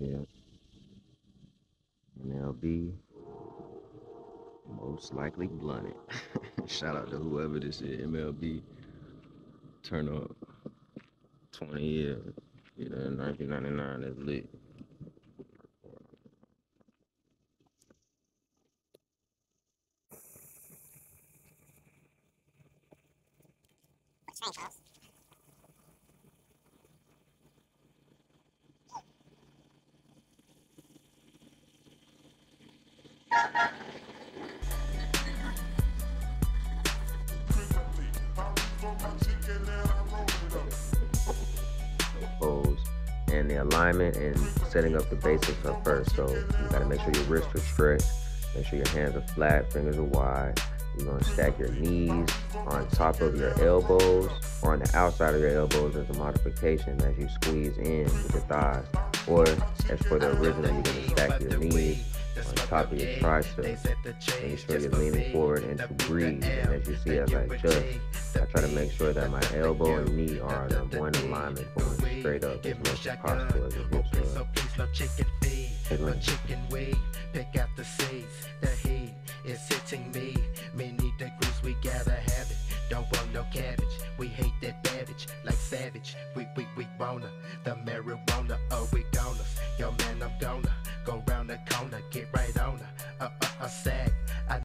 Yeah. MLB. Most likely blunted. Shout out to whoever this is. MLB. Turn up. 20 years. You know, 1999 is lit. Pose and the alignment and setting up the basics are first. So you gotta make sure your wrists are stretched, make sure your hands are flat, fingers are wide. You're gonna stack your knees on top of your elbows or on the outside of your elbows as a modification as you squeeze in with your thighs. Or as for the original, you're gonna stack your knees top of your triceps. Making sure you're leaning forward and to breathe. And as you see as I adjust, I try to make sure that my elbow and knee are in one alignment going straight up as much as possible as the hips are. Take one. chicken weed, pick out the seeds, the heat is hitting me. Many degrees, we gotta have it. Don't want no cabbage, we hate that babbage, like savage. We we we